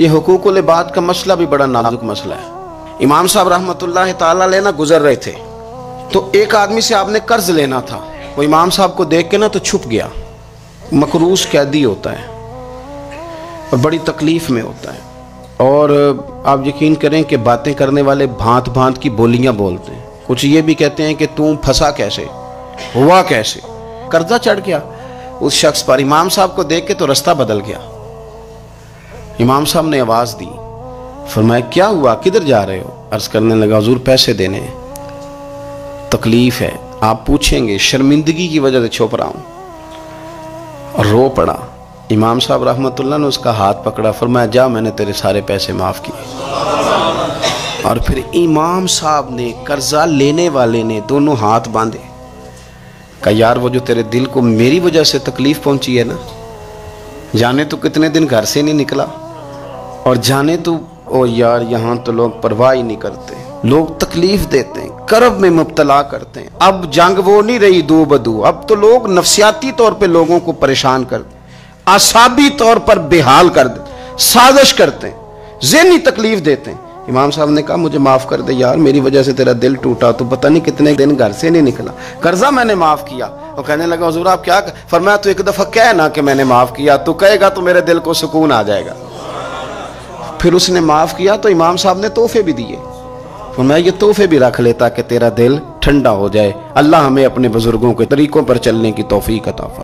ये हुकूकुल इबाद का मसला भी बड़ा नाजुक मसला है। इमाम साहब रहमत लेना गुजर रहे थे। तो एक आदमी से आपने कर्ज लेना था। वो इमाम साहब को देख के ना तो छुप गया। मकरूस कैदी होता है और बड़ी तकलीफ़ में होता है। और आप यकीन करें कि बातें करने वाले भांत भांत की बोलियाँ बोलते हैं। कुछ ये भी कहते हैं कि तू फंसा कैसे? हुआ कैसे? कर्जा चढ़ गया। उस शख्स पर इमाम साहब को देख के तो रास्ता बदल गया। इमाम साहब ने आवाज़ दी। फरमाया, क्या हुआ? किधर जा रहे हो? अर्ज़ करने लगा, हजूर, पैसे देने। तकलीफ़ है। आप पूछेंगे, शर्मिंदगी की वजह से छुप रहा हूँ। और रो पड़ा। इमाम साहब रहमतुल्लाह ने उसका हाथ पकड़ा। फरमाया, जा, मैंने तेरे सारे पैसे माफ़ किए। और फिर इमाम साहब ने कर्जा लेने वाले ने दोनों हाथ बांधे। कहा, यार, वो जो तेरे दिल को मेरी वजह से तकलीफ़ पहुँची है ना, जाने तो कितने दिन घर से नहीं निकला? और जाने तो ओ यार, यहाँ तो लोग परवाह ही नहीं करते। लोग तकलीफ़ देते हैं, करब में मुबतला करते हैं। अब जंग वो नहीं रही दो बदू। अब तो लोग नफसियाती तौर पे लोगों को परेशान कर आसाबी तौर पर बेहाल कर दे। साजिश करते हैं, जहनी तकलीफ़ देते हैं। इमाम साहब ने कहा, मुझे माफ़ कर दे यार, मेरी वजह से तेरा दिल टूटा तो पता नहीं कितने दिन घर से नहीं निकला। कर्जा मैंने माफ़ किया। और कहने लगा, हजूर, आप क्या फरमाया तो एक दफ़ा कह ना कि मैंने माफ़ किया तो कहेगा तो मेरे दिल को सुकून आ जाएगा। फिर उसने माफ़ किया तो इमाम साहब ने तोहफे भी दिए। मैं ये तोहफे भी रख लेता कि तेरा दिल ठंडा हो जाए। अल्लाह हमें अपने बुज़ुर्गों के तरीकों पर चलने की तोफ़ी कताफ़ा